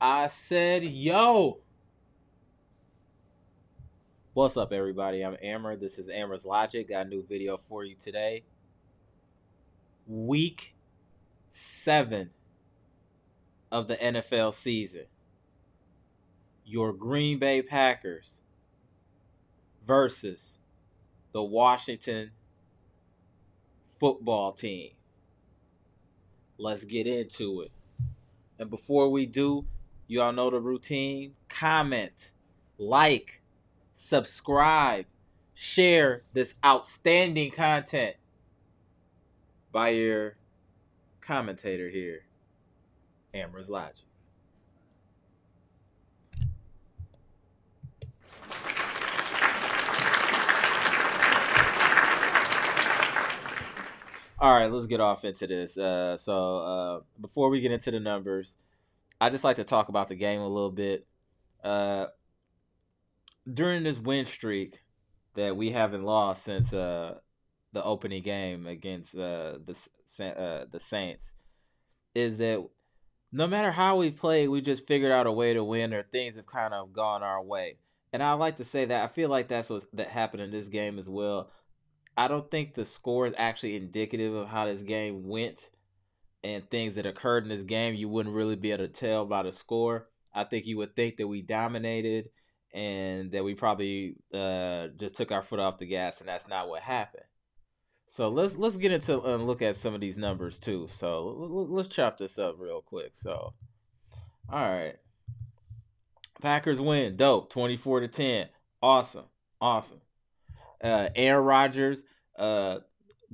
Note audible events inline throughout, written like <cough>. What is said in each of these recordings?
I said, yo. What's up, everybody? I'm Amara. This is Amara's Logic. Got a new video for you today. Week seven of the NFL season. Your Green Bay Packers versus the Washington football team. Let's get into it. And before we do, you all know the routine. Comment, like, subscribe, share this outstanding content by your commentator here, Amara's Logic. All right, let's get off into this. Uh, so uh, before we get into the numbers, I just like to talk about the game a little bit. Uh, during this win streak that we haven't lost since uh, the opening game against uh, the uh, the Saints, is that no matter how we played, we just figured out a way to win, or things have kind of gone our way. And I like to say that I feel like that's what that happened in this game as well. I don't think the score is actually indicative of how this game went and things that occurred in this game. You wouldn't really be able to tell by the score. I think you would think that we dominated and that we probably uh, just took our foot off the gas, and that's not what happened. So let's let's get into and uh, look at some of these numbers too. So let's chop this up real quick. So, all right, Packers win, dope, twenty four to ten, awesome, awesome. Uh, Aaron Rodgers, uh,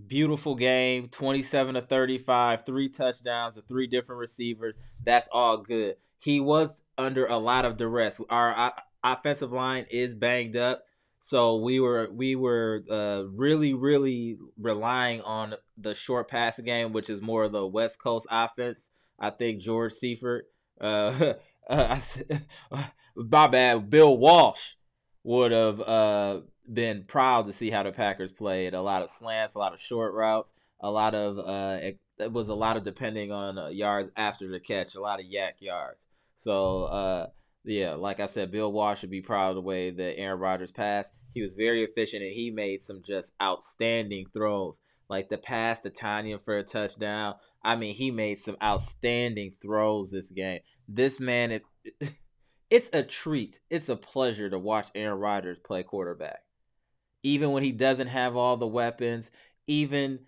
beautiful game, 27 to 35, three touchdowns with three different receivers. That's all good. He was under a lot of duress. Our uh, offensive line is banged up. So we were we were uh, really really relying on the short pass game, which is more of the West Coast offense. I think George Seifert, uh, <laughs> uh, <laughs> my bad, Bill Walsh would have uh, been proud to see how the Packers played. A lot of slants, a lot of short routes, a lot of uh, it, it was a lot of depending on uh, yards after the catch, a lot of YAC yards. So uh, yeah, like I said, Bill Walsh should be proud of the way that Aaron Rodgers passed. He was very efficient and he made some just outstanding throws. Like the pass to Tonyan for a touchdown. I mean, he made some outstanding throws this game. This man, it, <laughs> it's a treat. It's a pleasure to watch Aaron Rodgers play quarterback even when he doesn't have all the weapons, even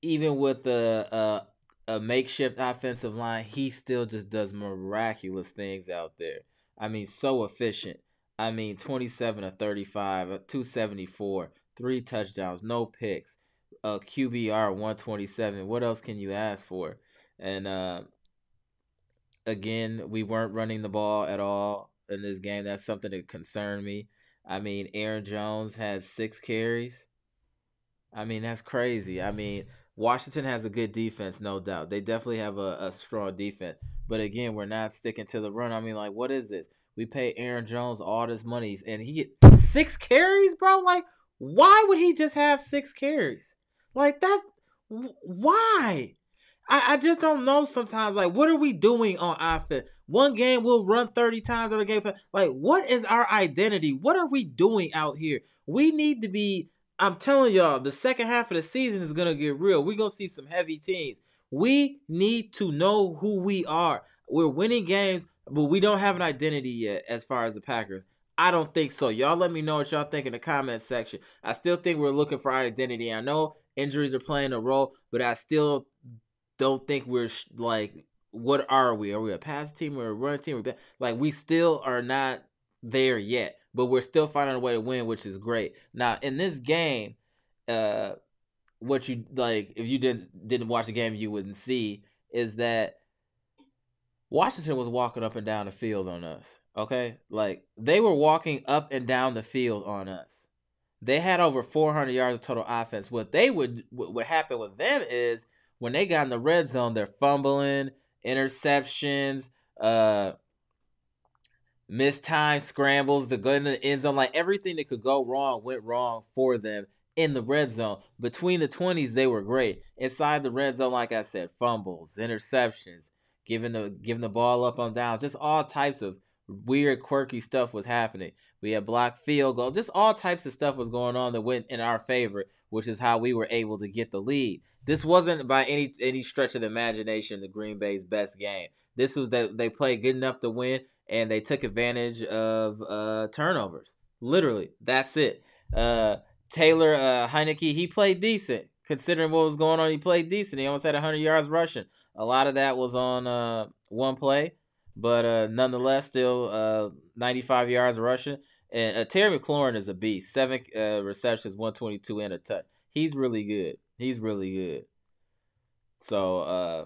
even with the uh, a makeshift offensive line, he still just does miraculous things out there. I mean, so efficient. I mean, 27 to 35, 274, three touchdowns, no picks, a QBR 127. What else can you ask for? And uh, again, we weren't running the ball at all in this game. That's something that concerned me. I mean, Aaron Jones had six carries. I mean, that's crazy. I mean, Washington has a good defense, no doubt. They definitely have a, a strong defense. But again, we're not sticking to the run. I mean, like, what is this? We pay Aaron Jones all this money and he get six carries, bro? Like, why would he just have six carries? Like, that's why? I, I just don't know sometimes. Like, what are we doing on offense? One game we'll run 30 times on the game. Like, what is our identity? What are we doing out here? We need to be. I'm telling y'all, the second half of the season is gonna get real. We're gonna see some heavy teams. We need to know who we are. We're winning games, but we don't have an identity yet as far as the Packers. I don't think so. Y'all let me know what y'all think in the comment section. I still think we're looking for our identity. I know injuries are playing a role, but I still don't think we're like what are we? Are we a pass team or a run team? Like we still are not there yet, but we're still finding a way to win, which is great. Now in this game, uh, what you like if you didn't didn't watch the game, you wouldn't see is that Washington was walking up and down the field on us. Okay, like they were walking up and down the field on us. They had over 400 yards of total offense. What they would what would happen with them is when they got in the red zone, they're fumbling interceptions, uh, missed time scrambles to go in the end zone. Like everything that could go wrong went wrong for them in the red zone. Between the 20s, they were great. Inside the red zone, like I said, fumbles, interceptions, giving the giving the ball up on downs, just all types of weird, quirky stuff was happening. We had block field goal, just all types of stuff was going on that went in our favor, which is how we were able to get the lead. This wasn't by any any stretch of the imagination the Green Bay's best game. This was that they played good enough to win, and they took advantage of uh, turnovers. Literally, that's it. Uh, Taylor uh, Heinicke, he played decent considering what was going on. He played decent. He almost had 100 yards rushing. A lot of that was on uh, one play, but uh, nonetheless, still uh, 95 yards rushing. And uh, Terry McLaurin is a beast. Seven uh, receptions, 122 and a touch. He's really good. He's really good. So uh,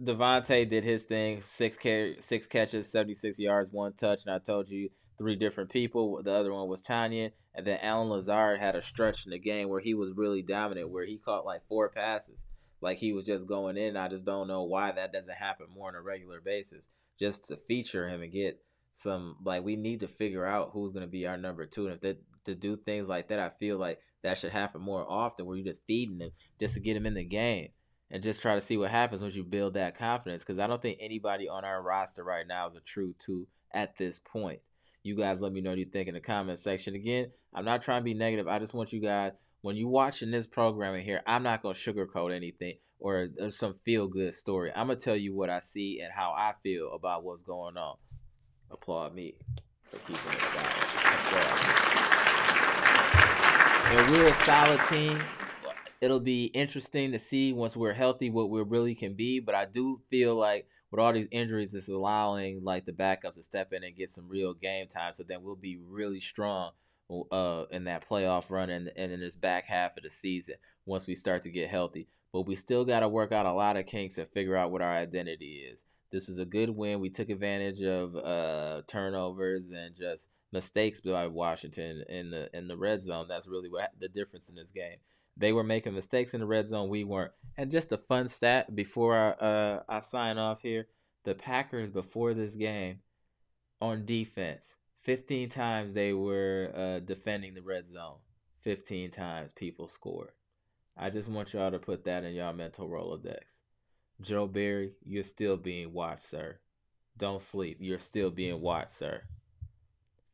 Davante did his thing. Six carry, six catches, 76 yards, one touch. And I told you three different people. The other one was Tonyan. And then Allen Lazard had a stretch in the game where he was really dominant, where he caught like four passes. Like he was just going in. I just don't know why that doesn't happen more on a regular basis. Just to feature him and get some like we need to figure out who's gonna be our number two. And if that to do things like that, I feel like that should happen more often where you're just feeding them just to get them in the game and just try to see what happens once you build that confidence. Because I don't think anybody on our roster right now is a true two at this point. You guys let me know what you think in the comment section. Again, I'm not trying to be negative. I just want you guys, when you're watching this programming here, I'm not going to sugarcoat anything or, or some feel good story. I'm going to tell you what I see and how I feel about what's going on. Applaud me for keeping it solid. And we're a solid team. It'll be interesting to see once we're healthy what we really can be. But I do feel like with all these injuries, it's allowing like the backups to step in and get some real game time. So then we'll be really strong uh, in that playoff run and, and in this back half of the season once we start to get healthy. But we still got to work out a lot of kinks and figure out what our identity is. This was a good win. We took advantage of uh, turnovers and just mistakes by Washington in the in the red zone. That's really what the difference in this game. They were making mistakes in the red zone. We weren't. And just a fun stat before I, uh, I sign off here the Packers before this game on defense, 15 times they were uh, defending the red zone. 15 times people scored. I just want y'all to put that in y'all mental Rolodex. Joe Barry, you're still being watched, sir. Don't sleep. You're still being watched, sir.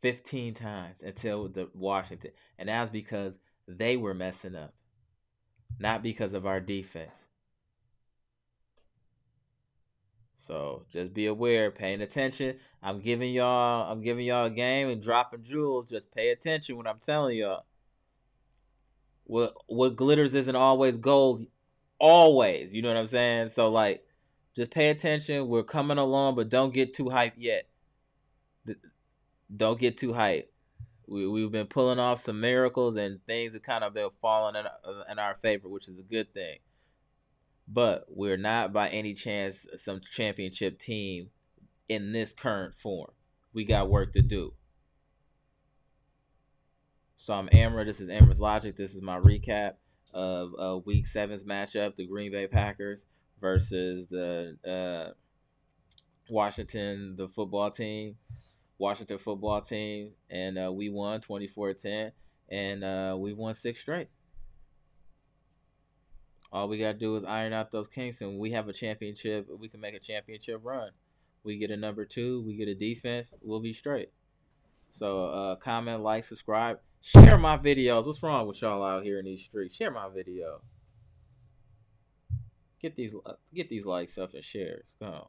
15 times until the Washington. And that's because they were messing up not because of our defense. So just be aware, paying attention. I'm giving y'all, I'm giving y'all a game and dropping jewels. Just pay attention when I'm telling y'all. What what glitters isn't always gold, always. You know what I'm saying? So like, just pay attention. We're coming along, but don't get too hyped yet. Don't get too hyped. We we've been pulling off some miracles and things have kind of been falling in, uh, in our favor, which is a good thing. But we're not by any chance some championship team in this current form. We got work to do. So I'm Amara. This is Amara's Logic. This is my recap of uh, Week Seven's matchup: the Green Bay Packers versus the uh, Washington, the football team. Washington football team, and uh, we won 24-10, and uh, we won six straight. All we gotta do is iron out those kinks, and we have a championship. We can make a championship run. We get a number two. We get a defense. We'll be straight. So uh, comment, like, subscribe, share my videos. What's wrong with y'all out here in these streets? Share my video. Get these get these likes up and shares. Go on.